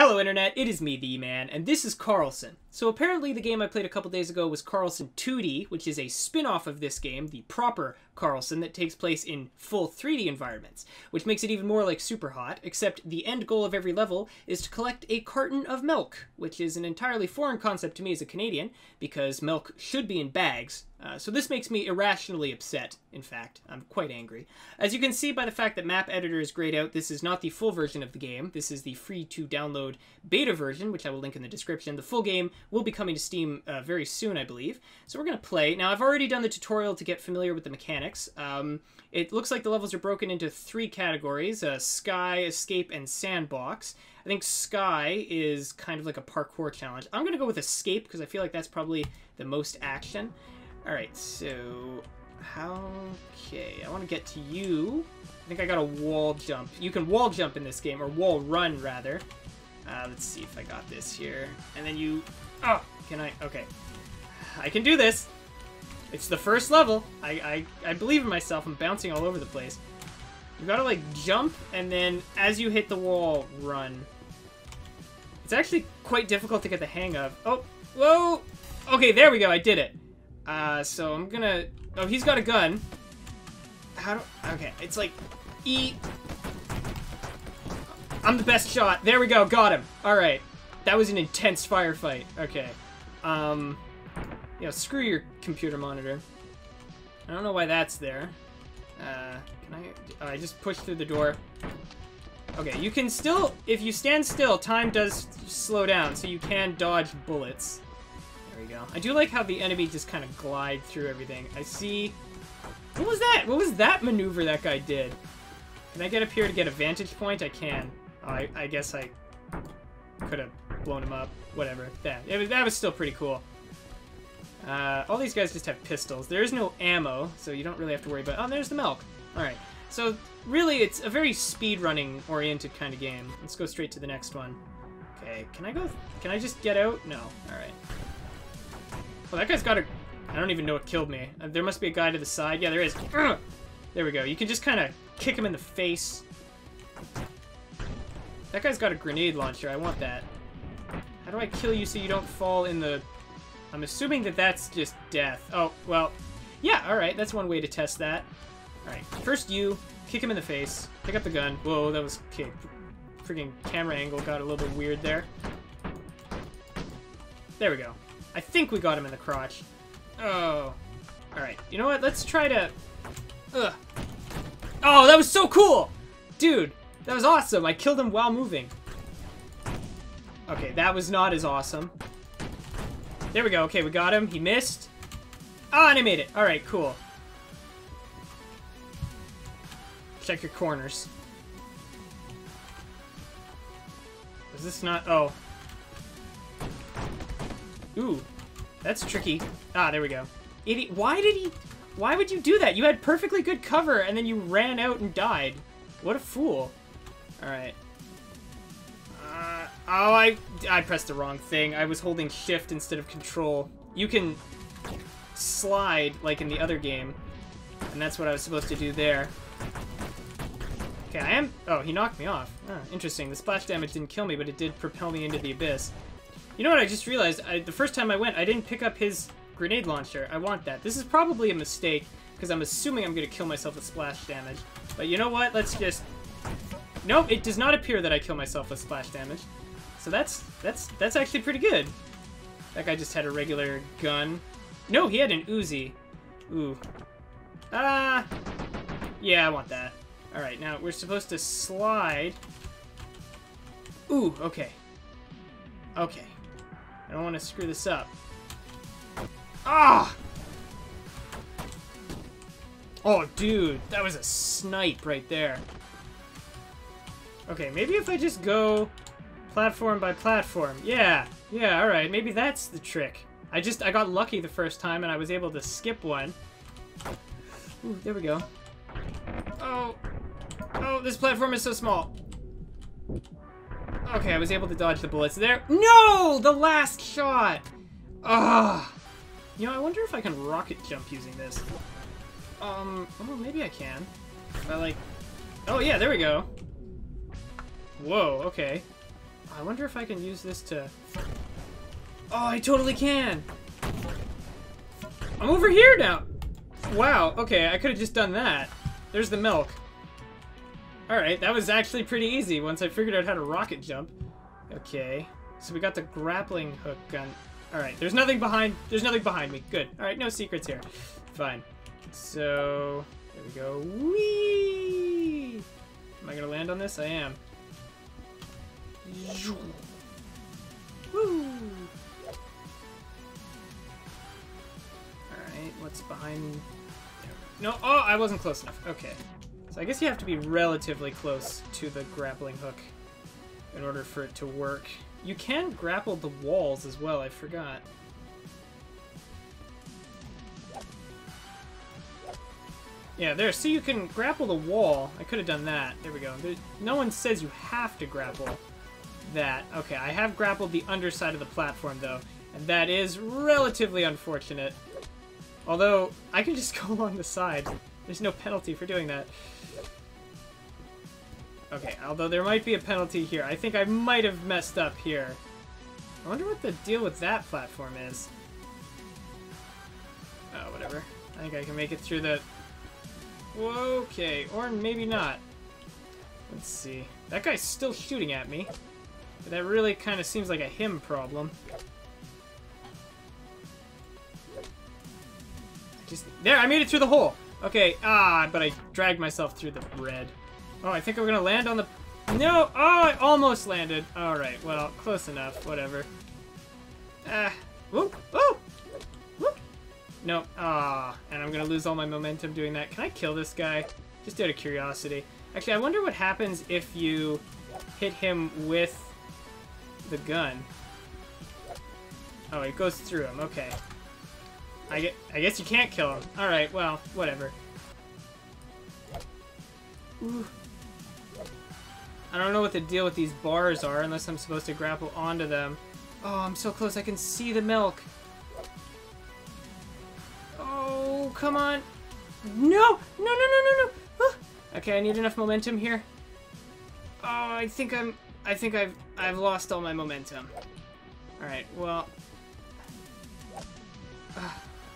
Hello Internet, it is me, the man, and this is Karlson. So apparently the game I played a couple days ago was Karlson 2D, which is a spin-off of this game, the proper Karlson, that takes place in full 3D environments, which makes it even more like Super Hot, except the end goal of every level is to collect a carton of milk, which is an entirely foreign concept to me as a Canadian, because milk should be in bags, uh, so this makes me irrationally upset, in fact. I'm quite angry. As you can see by the fact that Map Editor is grayed out, this is not the full version of the game. This is the free-to-download beta version, which I will link in the description. The full game will be coming to Steam uh, very soon, I believe. So we're going to play. Now, I've already done the tutorial to get familiar with the mechanics. Um, it looks like the levels are broken into three categories, uh, Sky, Escape, and Sandbox. I think Sky is kind of like a parkour challenge. I'm going to go with Escape because I feel like that's probably the most action. Alright, so... How... Okay, I want to get to you. I think I got a wall jump. You can wall jump in this game, or wall run, rather. Uh, let's see if I got this here. And then you... Oh! Can I... Okay. I can do this! It's the first level. I, I, I believe in myself. I'm bouncing all over the place. You gotta, like, jump, and then as you hit the wall, run. It's actually quite difficult to get the hang of. Oh! Whoa! Okay, there we go. I did it. Uh, so I'm gonna... Oh, he's got a gun. How do... Okay, it's like... E... I'm the best shot. There we go. Got him. Alright. That was an intense firefight. Okay. Um... Yeah, screw your computer monitor. I don't know why that's there. Uh, can I... Oh, I just pushed through the door. Okay, you can still... If you stand still, time does slow down, so you can dodge bullets There we go. I do like how the enemy just kind of glide through everything. I see... What was that? What was that maneuver that guy did? Can I get up here to get a vantage point? I can. Oh, I, I guess I could have blown him up. Whatever. That, was, that was still pretty cool. Uh, all these guys just have pistols. There is no ammo, so you don't really have to worry about... Oh, there's the milk. Alright. So, really, it's a very speed-running oriented kind of game. Let's go straight to the next one. Okay, can I go... Can I just get out? No. Alright. Well, that guy's got a... I don't even know what killed me. Uh, there must be a guy to the side. Yeah, there is. There we go. You can just kind of kick him in the face. That guy's got a grenade launcher. I want that. How do I kill you so you don't fall in the... I'm assuming that that's just death. Oh, well... Yeah, alright. That's one way to test that. Alright. First you. Kick him in the face. Pick up the gun. Whoa, that was... Okay. Freaking camera angle got a little bit weird there. There we go. I think we got him in the crotch. Oh. Alright, you know what? Let's try to... Ugh. Oh, that was so cool! Dude, that was awesome. I killed him while moving. Okay, that was not as awesome. There we go. Okay, we got him. He missed. Ah, oh, and I made it. Alright, cool. Check your corners. Is this not... Oh, Ooh, that's tricky. Ah, there we go. Idiot. Why did he... Why would you do that? You had perfectly good cover, and then you ran out and died. What a fool. Alright. Oh, I, I pressed the wrong thing. I was holding shift instead of control. You can slide, like in the other game. And that's what I was supposed to do there. Okay, I am... Oh, he knocked me off. Oh, interesting. The splash damage didn't kill me, but it did propel me into the abyss. You know what I just realized? I, the first time I went, I didn't pick up his grenade launcher. I want that. This is probably a mistake, because I'm assuming I'm going to kill myself with splash damage. But you know what? Let's just... Nope, it does not appear that I kill myself with splash damage. So that's that's that's actually pretty good. That guy just had a regular gun. No, he had an Uzi. Ooh. Ah. Uh, yeah, I want that. All right, now we're supposed to slide. Ooh, okay. Okay. I don't want to screw this up. Ah! Oh, dude, that was a snipe right there. Okay, maybe if I just go platform by platform. Yeah, yeah, alright, maybe that's the trick. I just, I got lucky the first time and I was able to skip one. Ooh, there we go. Oh, oh, this platform is so small. Okay, I was able to dodge the bullets there. No! The last shot! Ugh. You know, I wonder if I can rocket jump using this. Um, oh, maybe I can. I like... Oh, yeah, there we go. Whoa, okay. I wonder if I can use this to... Oh, I totally can! I'm over here now! Wow, okay, I could have just done that. There's the milk. Alright, that was actually pretty easy once I figured out how to rocket jump. Okay, so we got the grappling hook gun. Alright, there's nothing behind, there's nothing behind me. Good. Alright, no secrets here. Fine. So, there we go. Whee! Am I gonna land on this? I am. Alright, what's behind... Me? No, oh, I wasn't close enough. Okay. So I guess you have to be relatively close to the grappling hook in order for it to work. You can grapple the walls as well, I forgot. Yeah, there. See, you can grapple the wall. I could have done that. There we go. No one says you have to grapple that. Okay, I have grappled the underside of the platform, though, and that is relatively unfortunate. Although, I can just go along the side. There's no penalty for doing that. Okay, although there might be a penalty here. I think I might have messed up here. I wonder what the deal with that platform is. Oh, whatever. I think I can make it through the... Okay, or maybe not. Let's see. That guy's still shooting at me. But that really kind of seems like a him problem. Just There, I made it through the hole! Okay, ah, but I dragged myself through the red. Oh, I think I'm gonna land on the... No! Oh, I almost landed. Alright, well, close enough. Whatever. Ah. Whoop! Whoop! Whoop! No. Ah, and I'm gonna lose all my momentum doing that. Can I kill this guy? Just out of curiosity. Actually, I wonder what happens if you hit him with the gun. Oh, it goes through him. Okay. I, get, I guess you can't kill him. Alright, well, whatever. Ooh. I don't know what the deal with these bars are unless I'm supposed to grapple onto them. Oh, I'm so close. I can see the milk. Oh, come on. No! No, no, no, no, no! Ah. Okay, I need enough momentum here. Oh, I think I'm... I think I've... I've lost all my momentum. Alright, well... Uh,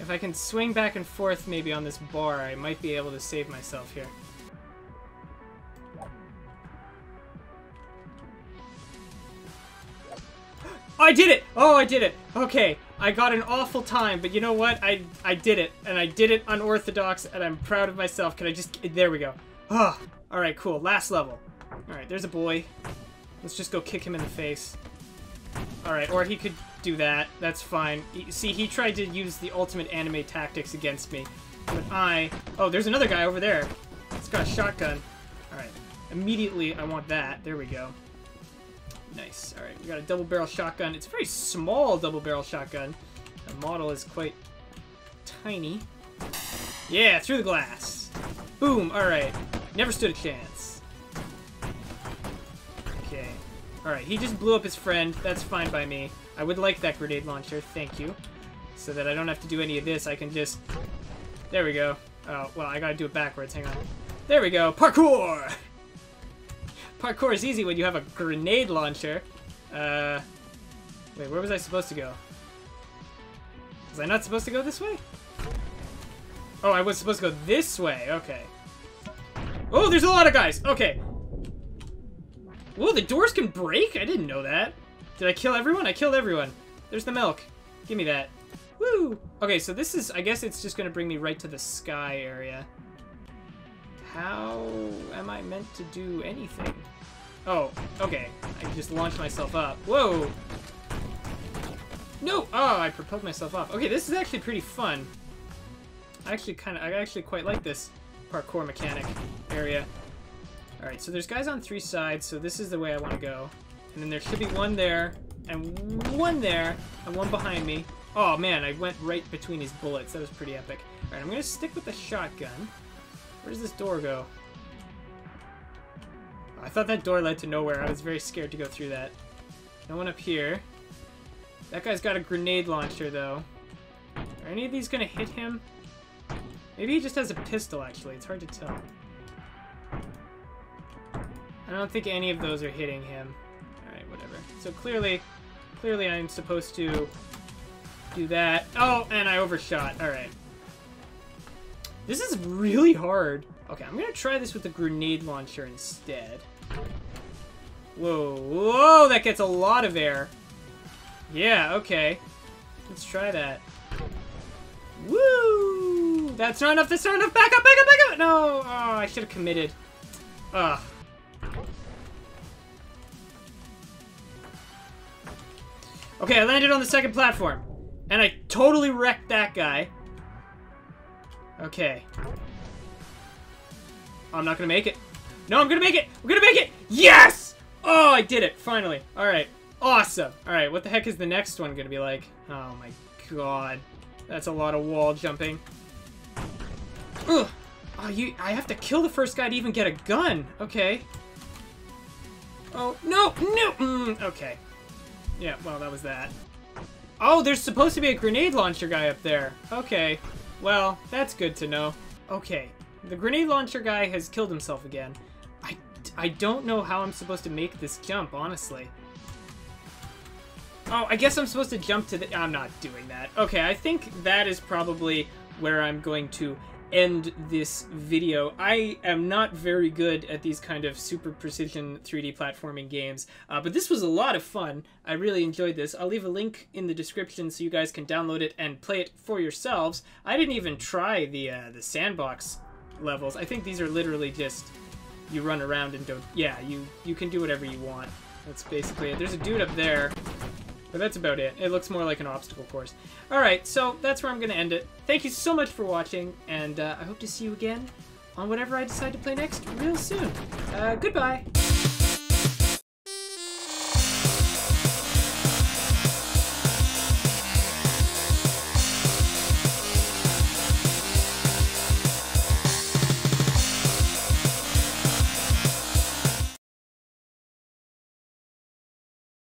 if I can swing back and forth maybe on this bar, I might be able to save myself here. I did it! Oh, I did it! Okay, I got an awful time, but you know what? I I did it, and I did it unorthodox, and I'm proud of myself. Can I just... There we go. Oh, alright, cool. Last level. Alright, there's a boy. Let's just go kick him in the face. Alright, or he could do that. That's fine. See, he tried to use the ultimate anime tactics against me. But I... Oh, there's another guy over there. He's got a shotgun. Alright. Immediately, I want that. There we go. Nice. Alright, we got a double barrel shotgun. It's a very small double barrel shotgun. The model is quite tiny. Yeah, through the glass. Boom, alright. Never stood a chance. Alright, he just blew up his friend. That's fine by me. I would like that grenade launcher, thank you. So that I don't have to do any of this, I can just... There we go. Oh, well, I gotta do it backwards, hang on. There we go, parkour! Parkour is easy when you have a grenade launcher. Uh, wait, where was I supposed to go? Was I not supposed to go this way? Oh, I was supposed to go this way. Okay. Oh, there's a lot of guys. Okay. Whoa, the doors can break? I didn't know that. Did I kill everyone? I killed everyone. There's the milk. Give me that. Woo! Okay, so this is... I guess it's just going to bring me right to the sky area. How am I meant to do anything? Oh, okay. I just launched myself up. Whoa! No! Oh, I propelled myself off. Okay, this is actually pretty fun. I actually kind of, I actually quite like this parkour mechanic area. Alright, so there's guys on three sides, so this is the way I want to go. And then there should be one there, and one there, and one behind me. Oh man, I went right between his bullets. That was pretty epic. Alright, I'm to stick with the shotgun. Where does this door go? I thought that door led to nowhere. I was very scared to go through that. No one up here. That guy's got a grenade launcher, though. Are any of these to hit him? Maybe he just has a pistol, actually. It's hard to tell. I don't think any of those are hitting him. Alright, whatever. So clearly, clearly I'm supposed to do that. Oh, and I overshot. All right. This is really hard. Okay, I'm gonna try this with the grenade launcher instead. Whoa, whoa, that gets a lot of air. Yeah, okay. Let's try that. Woo! That's not enough, that's not enough! Back up, back up, back up! No! Oh, I should have committed. Ugh. Okay, I landed on the second platform. And I totally wrecked that guy. Okay. I'm not gonna make it. No, I'm gonna make it! I'm gonna make it! Yes! Oh, I did it, finally. Alright, awesome. Alright, what the heck is the next one gonna be like? Oh my god. That's a lot of wall jumping. Ugh! Oh, you, I have to kill the first guy to even get a gun. Okay. Oh, no, no! Mm, okay. Yeah, well, that was that. Oh, there's supposed to be a grenade launcher guy up there. Okay. Well, that's good to know. Okay. The grenade launcher guy has killed himself again. I, I don't know how I'm supposed to make this jump, honestly. Oh, I guess I'm supposed to jump to the... I'm not doing that. Okay, I think that is probably where I'm going to end this video. I am not very good at these kind of super precision 3D platforming games, uh, but this was a lot of fun. I really enjoyed this. I'll leave a link in the description so you guys can download it and play it for yourselves. I didn't even try the uh, the sandbox levels. I think these are literally just you run around and don't. Yeah, you you can do whatever you want. That's basically it. There's a dude up there. But that's about it. It looks more like an obstacle course. Alright, so that's where I'm going to end it. Thank you so much for watching, and uh, I hope to see you again on whatever I decide to play next real soon. Uh, goodbye!